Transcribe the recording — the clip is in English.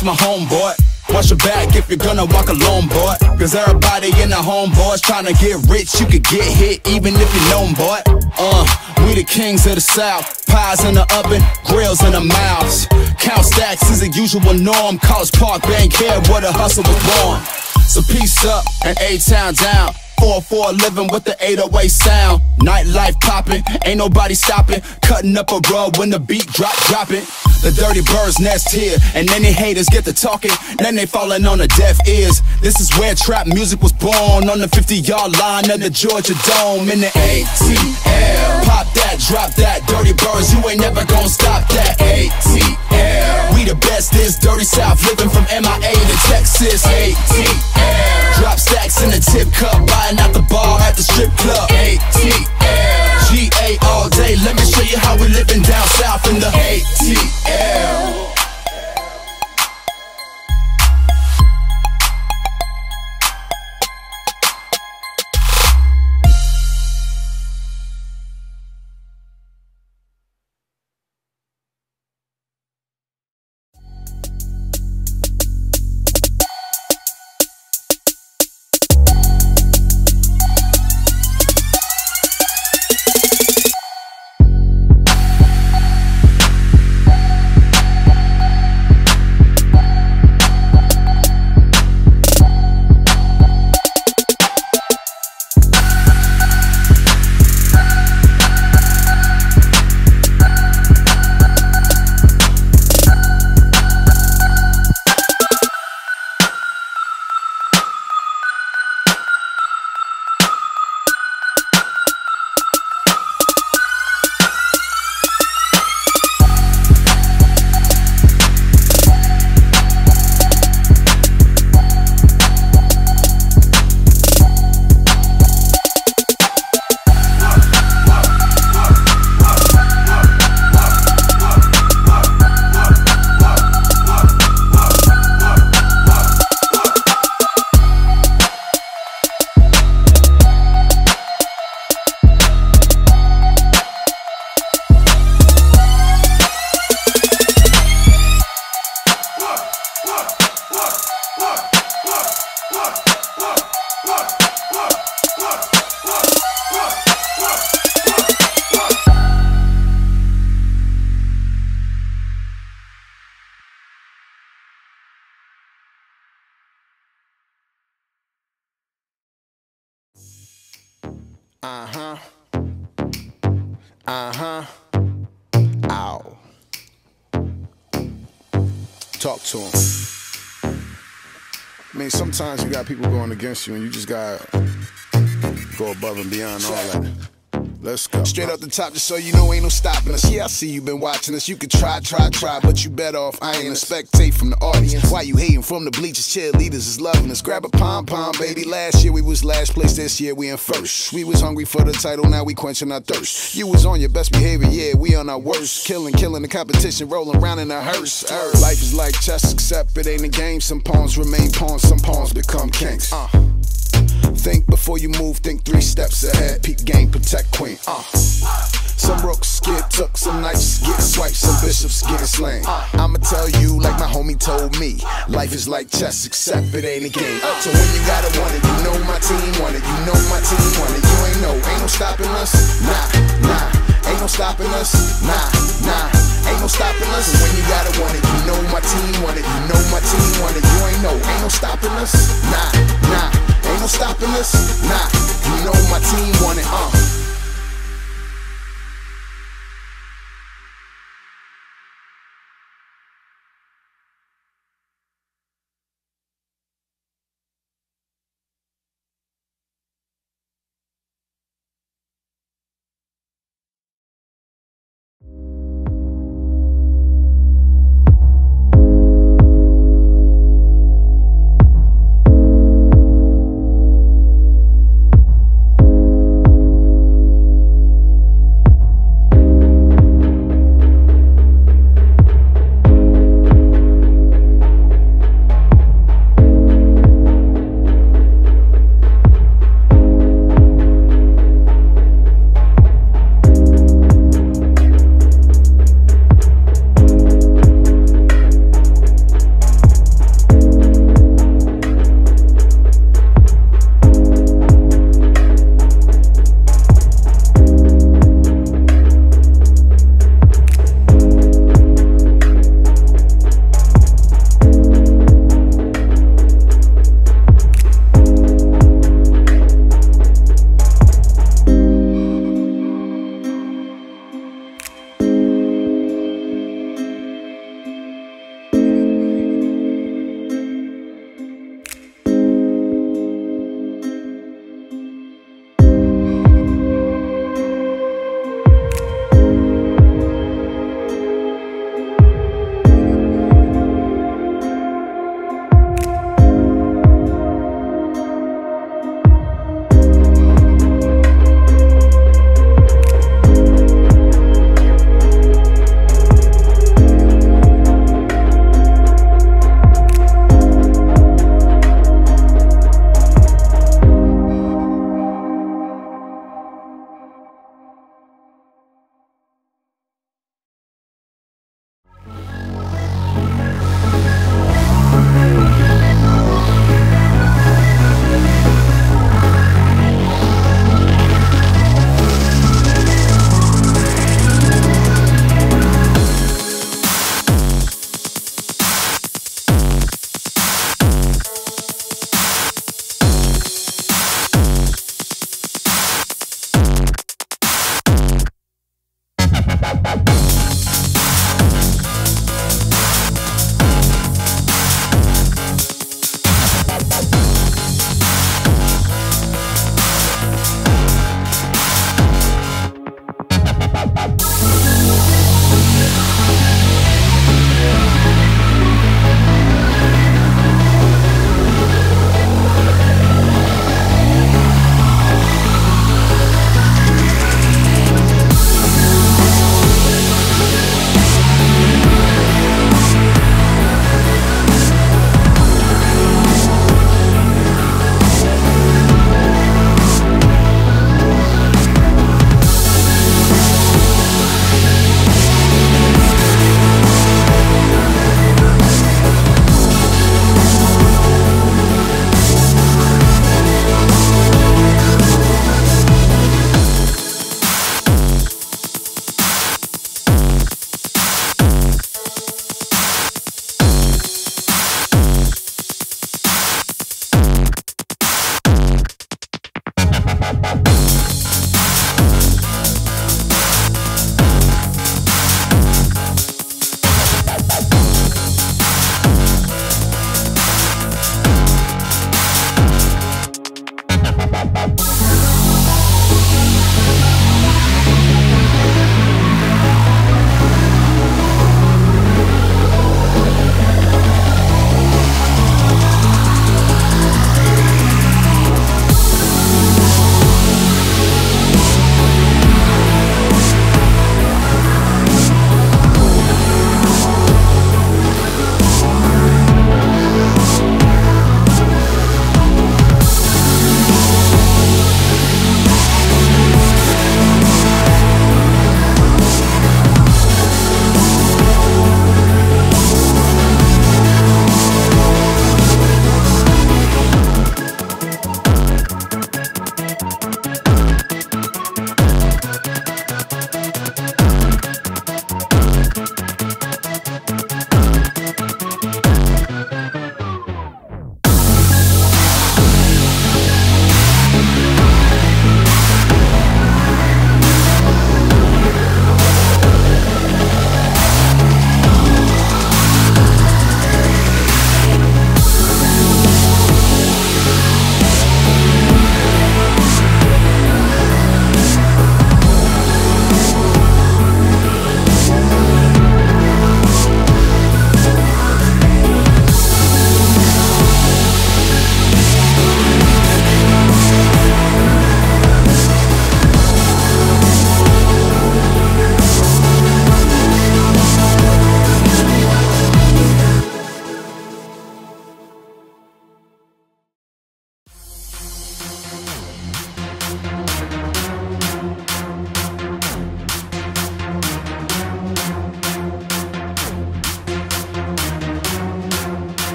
That's my homeboy. Watch your back if you're gonna walk alone, boy. Cause everybody in the homeboys trying to get rich. You could get hit even if you know boy. Uh, we the kings of the south. Pies in the oven, grills in the mouths. Count stacks is a usual norm. College Park, Bankhead where the hustle was born. So peace up and A-Town down. 4-4 living with the 808 sound. Nightlife popping, ain't nobody stopping. Cutting up a rug when the beat drop, dropping. The dirty birds nest here, and then the haters get to talking. Then they falling on the deaf ears. This is where trap music was born on the 50 yard line of the Georgia Dome in the ATL. Pop that, drop that, dirty birds, you ain't never gonna stop that. ATL. We the best, this dirty South, living from MIA to Texas. ATL. Cup, buying out the bar at the strip club. ATL. GA all day, let me show you how we living down south sometimes you got people going against you, and you just gotta go above and beyond all that. Let's go. Straight up the top, just so you know, ain't no stopping us. Yeah, I see you been watching us. You could try, try, try, but you better off. I ain't a spectate from the audience. Why you hating from the bleachers? Cheerleaders is loving us. Grab a pom pom, baby. Last year we was last place. This year we in first. We was hungry for the title, now we quenching our thirst. You was on your best behavior, yeah, we on our worst. Killing, killing the competition, rolling around in a hearse. Uh, life is like chess, except it ain't a game. Some pawns remain pawns, some pawns become kings. Uh. Think before you move, think three steps ahead. Peep game, protect queen. Uh. Some rooks get took, some knights get swiped, some bishops get slain. I'ma tell you like my homie told me. Life is like chess, except it ain't a game. So when you gotta want it, you know my team want it. You know my team want it. You ain't know, ain't no stopping us. Nah, nah, ain't no stopping us. Nah, nah, ain't no stopping us. So when you gotta want it, you know my team want it. You know my team want it. You ain't no ain't no stopping us.